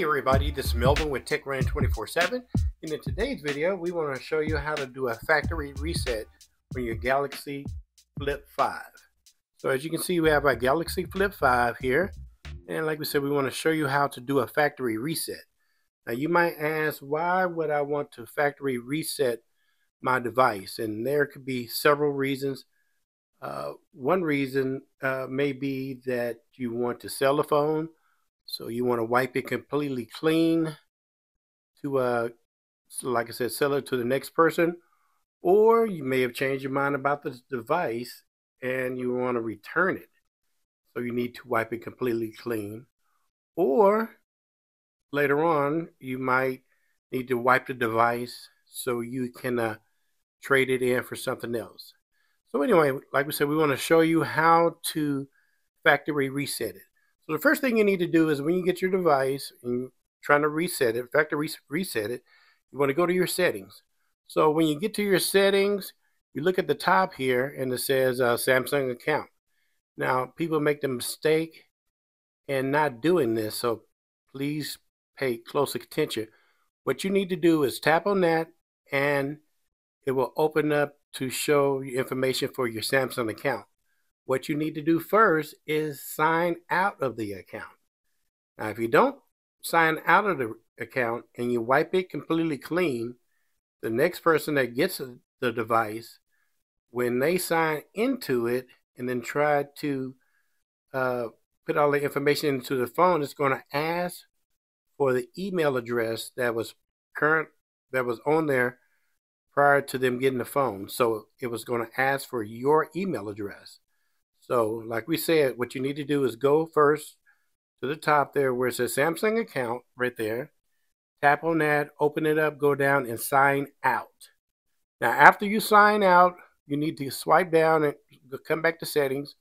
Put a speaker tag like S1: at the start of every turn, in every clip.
S1: everybody, this is Melvin with TechRunin 24-7 and in today's video we want to show you how to do a factory reset on your Galaxy Flip 5. So as you can see we have our Galaxy Flip 5 here and like we said we want to show you how to do a factory reset. Now you might ask why would I want to factory reset my device and there could be several reasons. Uh, one reason uh, may be that you want to sell the phone so you want to wipe it completely clean to, uh, like I said, sell it to the next person. Or you may have changed your mind about the device and you want to return it. So you need to wipe it completely clean. Or later on, you might need to wipe the device so you can uh, trade it in for something else. So anyway, like we said, we want to show you how to factory reset it. So the first thing you need to do is when you get your device and trying to reset it, in fact, to re reset it, you want to go to your settings. So when you get to your settings, you look at the top here and it says uh, Samsung account. Now, people make the mistake in not doing this, so please pay close attention. What you need to do is tap on that and it will open up to show information for your Samsung account what you need to do first is sign out of the account. Now, if you don't sign out of the account and you wipe it completely clean, the next person that gets the device, when they sign into it and then try to uh, put all the information into the phone, it's going to ask for the email address that was current that was on there prior to them getting the phone. So it was going to ask for your email address. So, like we said, what you need to do is go first to the top there where it says Samsung account right there. Tap on that, open it up, go down and sign out. Now, after you sign out, you need to swipe down and come back to settings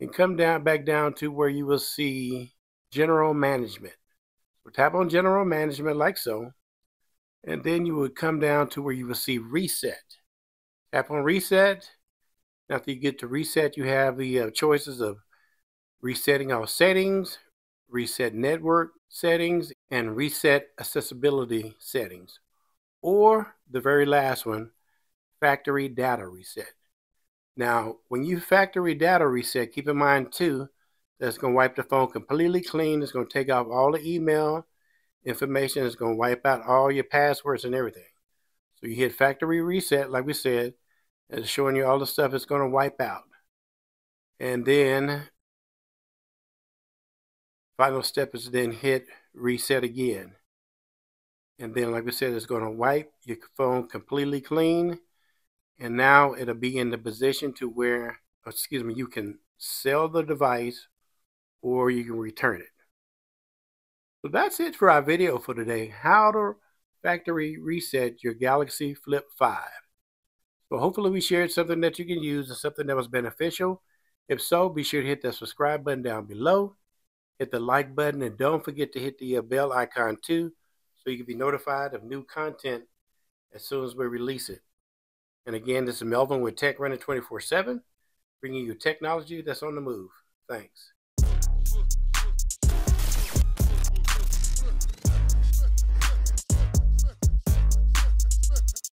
S1: and come down back down to where you will see general management. So tap on general management like so. And then you would come down to where you will see reset. Tap on reset after you get to reset, you have the uh, choices of resetting all settings, reset network settings, and reset accessibility settings. Or the very last one, factory data reset. Now, when you factory data reset, keep in mind too, that's going to wipe the phone completely clean. It's going to take off all the email information. It's going to wipe out all your passwords and everything. So you hit factory reset, like we said, it's showing you all the stuff it's going to wipe out. And then final step is then hit reset again. And then, like we said, it's going to wipe your phone completely clean. And now it'll be in the position to where, excuse me, you can sell the device or you can return it. So that's it for our video for today. How to factory reset your Galaxy Flip 5. Well, hopefully we shared something that you can use and something that was beneficial. If so, be sure to hit that subscribe button down below. Hit the like button and don't forget to hit the uh, bell icon too so you can be notified of new content as soon as we release it. And again, this is Melvin with TechRunin 24 7, bringing you technology that's on the move. Thanks.